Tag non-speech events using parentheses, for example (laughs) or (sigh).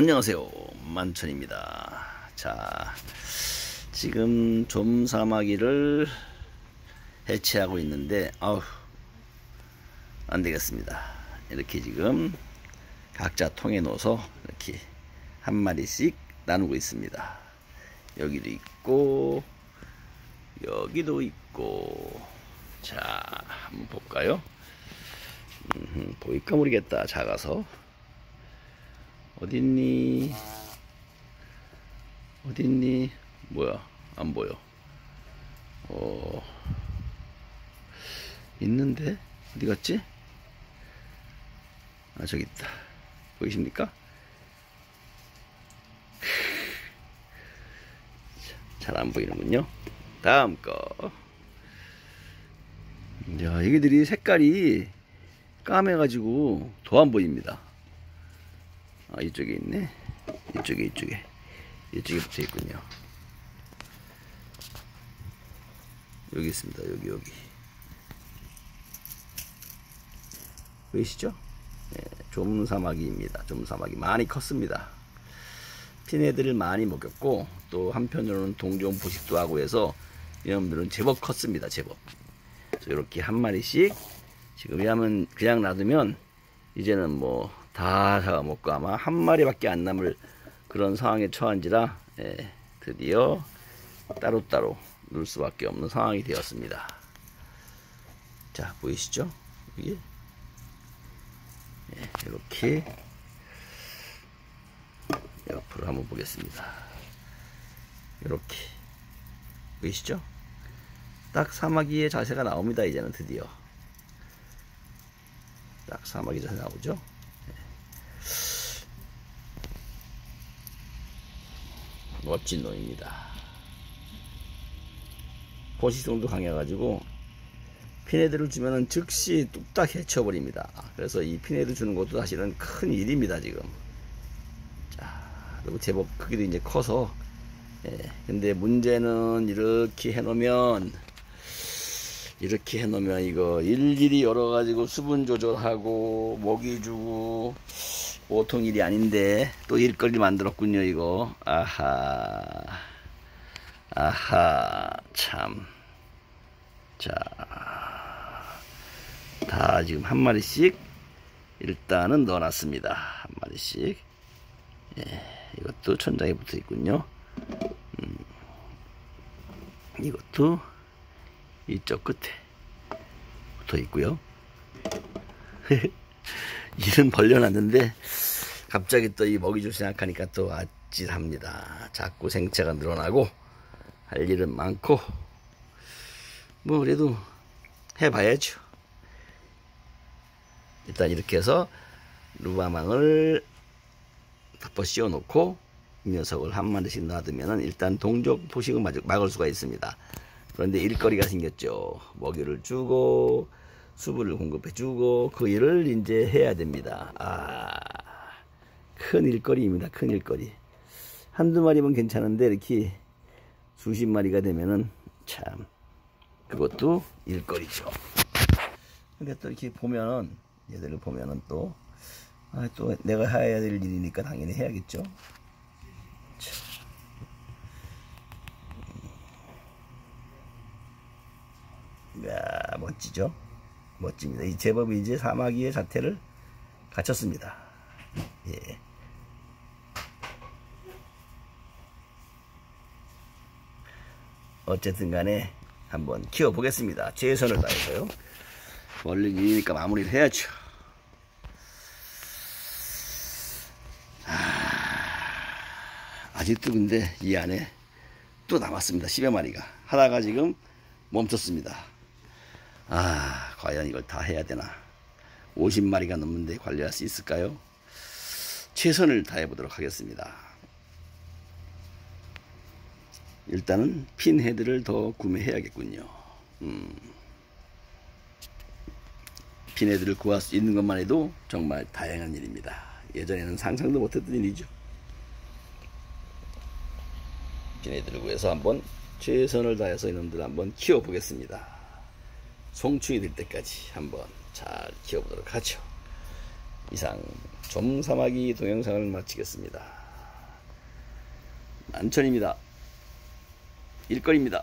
안녕하세요. 만천입니다. 자 지금 좀사마귀를 해체하고 있는데 아우 안되겠습니다. 이렇게 지금 각자 통에 넣어서 이렇게 한 마리씩 나누고 있습니다. 여기도 있고 여기도 있고. 자 한번 볼까요? 음, 보일까 모르겠다. 작아서 어딨니? 어딨니? 뭐야 안 보여. 어 있는데? 어디 갔지? 아 저기 있다. 보이십니까? 잘 안 보이는군요. 다음 거. 야, 얘기들이 색깔이 까매가지고 더 안 보입니다. 아, 이쪽에 있네. 이쪽에, 이쪽에. 이쪽에 붙어 있군요. 여기 있습니다. 여기, 여기. 보이시죠? 네, 좀사마귀입니다. 좀사마귀. 많이 컸습니다. 피네들을 많이 먹였고, 또 한편으로는 동종 포식도 하고 해서, 이놈들은 제법 컸습니다. 제법. 이렇게 한 마리씩 지금 이하면 그냥 놔두면 이제는 뭐 다 잡아먹고 아마 한 마리밖에 안 남을 그런 상황에 처한지라 예, 드디어 따로따로 놀 수밖에 없는 상황이 되었습니다. 자 보이시죠? 여기 예, 이렇게 옆으로 한번 보겠습니다. 이렇게 보이시죠? 딱 사마귀의 자세가 나옵니다. 이제는 드디어 딱 사마귀 자세 나오죠. 멋진 놈입니다. 포시성도 강해가지고 피네드를 주면은 즉시 뚝딱 해쳐버립니다. 그래서 이 피네드 주는 것도 사실은 큰 일입니다. 지금 자 그리고 제법 크기도 이제 커서 예, 근데 문제는 이렇게 해놓으면 이렇게 해놓으면 이거 일일이 열어가지고 수분 조절하고 먹이 주고 보통 일이 아닌데 또 일거리 만들었군요 이거. 아하. 아하. 참. 자. 다 지금 한 마리씩 일단은 넣어놨습니다. 한 마리씩. 예, 이것도 천장에 붙어 있군요. 음, 이것도 이쪽 끝에 붙어 있고요. (laughs) 일은 벌려놨는데 갑자기 또 이 먹이 줄 생각하니까 또 아찔합니다. 자꾸 생체가 늘어나고 할 일은 많고 뭐 그래도 해봐야죠. 일단 이렇게 해서 루바망을 덮어 씌워놓고 이 녀석을 한 마리씩 놔두면 일단 동족 포식을 막을 수가 있습니다. 그런데 일거리가 생겼죠. 먹이를 주고 수분을 공급해 주고 그 일을 이제 해야 됩니다. 아, 큰 일거리입니다. 큰 일거리. 한두 마리면 괜찮은데 이렇게 수십 마리가 되면은 참 그것도 일거리죠. 근데 또 이렇게 보면은 얘들을 보면은 또, 아, 또 내가 해야 될 일이니까 당연히 해야겠죠. 야 멋지죠 멋집니다. 이 제법이 이제 사마귀의 자태를 갖췄습니다. 예. 어쨌든 간에 한번 키워 보겠습니다. 최선을 다해서요. 원래 일이니까 마무리를 해야죠. 아, 아직도 근데 이 안에 또 남았습니다. 10여 마리가. 하다가 지금 멈췄습니다 아 과연 이걸 다 해야 되나? 50마리가 넘는데 관리할 수 있을까요? 최선을 다해 보도록 하겠습니다. 일단은 핀 헤드를 더 구매해야겠군요. 음. 핀 헤드를 구할 수 있는 것만 해도 정말 다양한 일입니다. 예전에는 상상도 못했던 일이죠. 핀 헤드를 구해서 한번 최선을 다해서 이놈들 한번 키워 보겠습니다 송충이 될 때까지 한번 잘 키워보도록 하죠. 이상 좀사마귀 동영상을 마치겠습니다. 만천입니다. 일거리입니다.